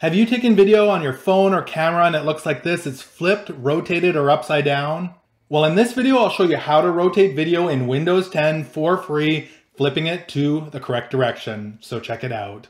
Have you taken video on your phone or camera and it looks like this? It's flipped, rotated, or upside down? Well, in this video, I'll show you how to rotate video in Windows 10 for free, flipping it to the correct direction. So check it out.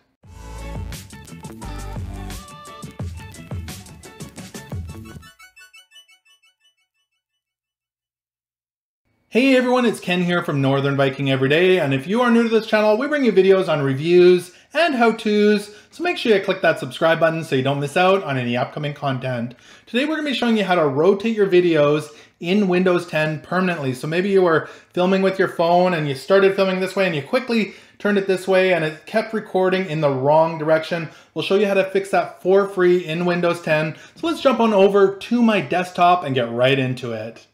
Hey everyone, it's Ken here from Northern Viking Everyday, and if you are new to this channel, we bring you videos on reviews and how-tos, so make sure you click that subscribe button so you don't miss out on any upcoming content. Today we're going to be showing you how to rotate your videos in Windows 10 permanently. So maybe you were filming with your phone and you started filming this way and you quickly turned it this way and it kept recording in the wrong direction. We'll show you how to fix that for free in Windows 10. So let's jump on over to my desktop and get right into it.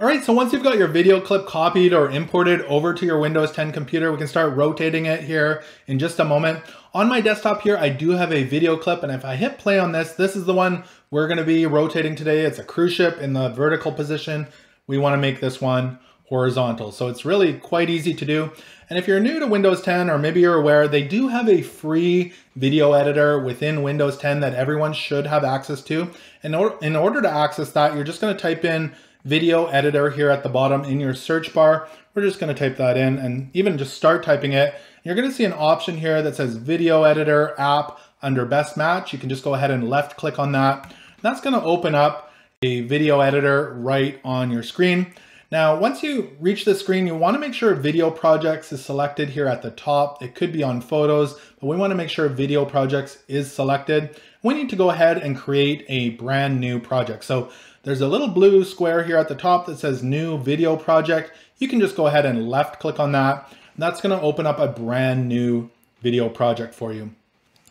All right, so once you've got your video clip copied or imported over to your Windows 10 computer, we can start rotating it here in just a moment. On my desktop here, I do have a video clip, and if I hit play on this, this is the one we're gonna be rotating today. It's a cruise ship in the vertical position. We wanna make this one horizontal. So it's really quite easy to do. And if you're new to Windows 10, or maybe you're aware, they do have a free video editor within Windows 10 that everyone should have access to. And in order to access that, you're just gonna type in video editor here at the bottom in your search bar. We're just going to type that in and even just start typing it. You're going to see an option here that says video editor app under best match. You can just go ahead and left click on that. That's going to open up a video editor right on your screen. Now, once you reach the screen, you want to make sure video projects is selected here at the top. It could be on photos, but we want to make sure video projects is selected. We need to go ahead and create a brand new project. So there's a little blue square here at the top that says new video project. You can just go ahead and left click on that. That's gonna open up a brand new video project for you.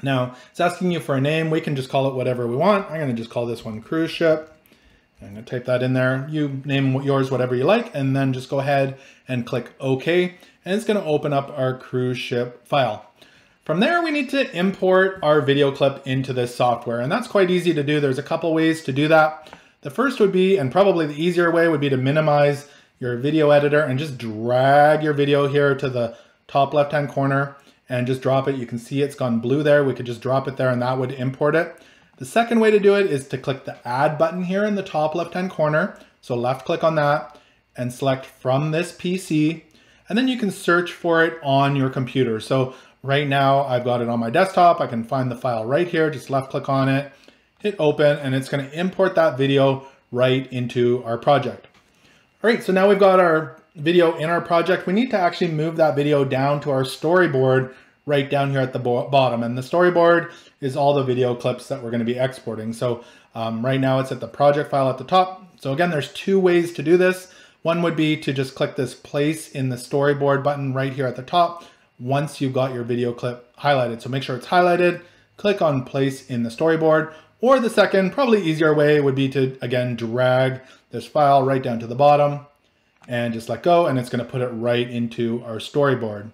Now, it's asking you for a name. We can just call it whatever we want. I'm gonna just call this one cruise ship. I'm gonna type that in there. You name yours whatever you like, and then just go ahead and click OK. And it's gonna open up our cruise ship file. From there, we need to import our video clip into this software, and that's quite easy to do. There's a couple ways to do that. The first would be, and probably the easier way would be to minimize your video editor and just drag your video here to the top left-hand corner and just drop it. You can see it's gone blue there. We could just drop it there and that would import it. The second way to do it is to click the add button here in the top left-hand corner. So left click on that and select from this PC. And then you can search for it on your computer. So right now I've got it on my desktop. I can find the file right here, just left click on it hit open, and it's gonna import that video right into our project. All right, so now we've got our video in our project. We need to actually move that video down to our storyboard right down here at the bottom. And the storyboard is all the video clips that we're gonna be exporting. So um, right now it's at the project file at the top. So again, there's two ways to do this. One would be to just click this place in the storyboard button right here at the top once you've got your video clip highlighted. So make sure it's highlighted, click on place in the storyboard, or the second, probably easier way would be to, again, drag this file right down to the bottom and just let go, and it's gonna put it right into our storyboard.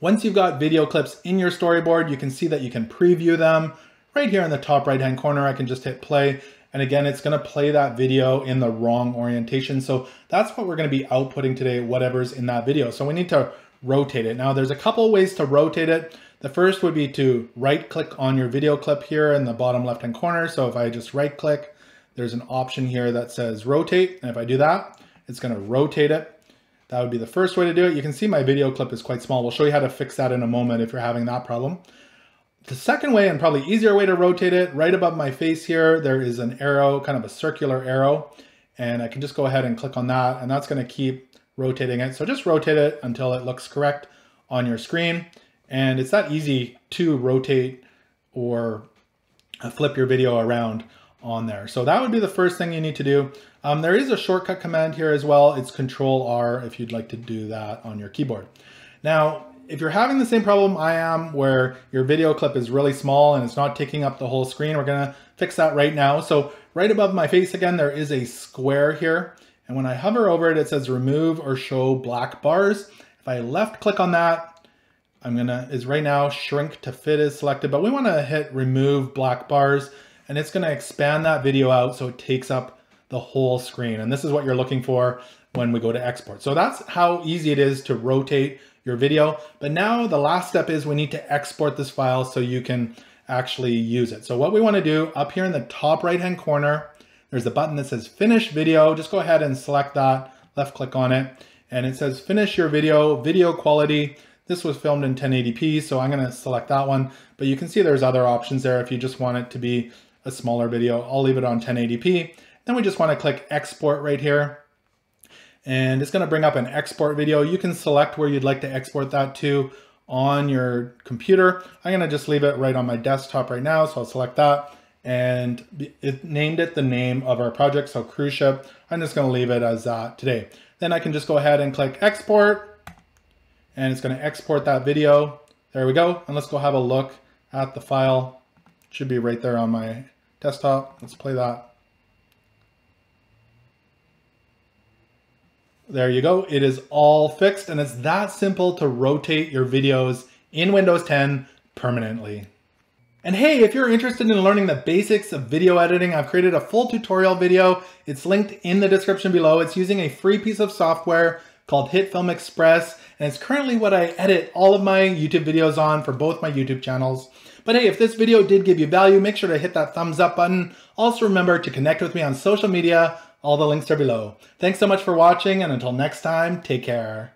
Once you've got video clips in your storyboard, you can see that you can preview them. Right here in the top right-hand corner, I can just hit play, and again, it's gonna play that video in the wrong orientation. So that's what we're gonna be outputting today, whatever's in that video. So we need to rotate it. Now there's a couple ways to rotate it. The first would be to right click on your video clip here in the bottom left hand corner. So if I just right click, there's an option here that says rotate. And if I do that, it's gonna rotate it. That would be the first way to do it. You can see my video clip is quite small. We'll show you how to fix that in a moment if you're having that problem. The second way and probably easier way to rotate it, right above my face here, there is an arrow, kind of a circular arrow. And I can just go ahead and click on that and that's gonna keep rotating it. So just rotate it until it looks correct on your screen. And it's not easy to rotate or uh, flip your video around on there. So that would be the first thing you need to do. Um, there is a shortcut command here as well. It's Control R if you'd like to do that on your keyboard. Now, if you're having the same problem I am where your video clip is really small and it's not taking up the whole screen, we're gonna fix that right now. So right above my face again, there is a square here. And when I hover over it, it says remove or show black bars. If I left click on that, I'm gonna, is right now shrink to fit is selected, but we wanna hit remove black bars and it's gonna expand that video out so it takes up the whole screen. And this is what you're looking for when we go to export. So that's how easy it is to rotate your video. But now the last step is we need to export this file so you can actually use it. So what we wanna do up here in the top right-hand corner, there's a button that says finish video. Just go ahead and select that, left click on it, and it says finish your video, video quality. This was filmed in 1080p, so I'm gonna select that one. But you can see there's other options there if you just want it to be a smaller video. I'll leave it on 1080p. Then we just wanna click export right here. And it's gonna bring up an export video. You can select where you'd like to export that to on your computer. I'm gonna just leave it right on my desktop right now. So I'll select that and it named it the name of our project. So cruise ship, I'm just gonna leave it as that today. Then I can just go ahead and click export and it's gonna export that video. There we go. And let's go have a look at the file. It should be right there on my desktop. Let's play that. There you go. It is all fixed and it's that simple to rotate your videos in Windows 10 permanently. And hey, if you're interested in learning the basics of video editing, I've created a full tutorial video. It's linked in the description below. It's using a free piece of software called HitFilm Express, and it's currently what I edit all of my YouTube videos on for both my YouTube channels. But hey, if this video did give you value, make sure to hit that thumbs up button. Also remember to connect with me on social media. All the links are below. Thanks so much for watching, and until next time, take care.